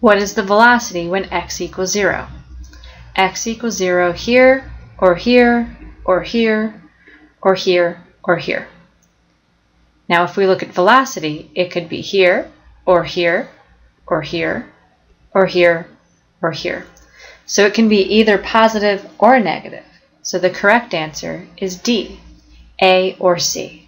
What is the velocity when x equals 0? x equals 0 here, or here, or here, or here, or here. Now if we look at velocity, it could be here, or here, or here, or here, or here. So it can be either positive or negative. So the correct answer is D, A or C.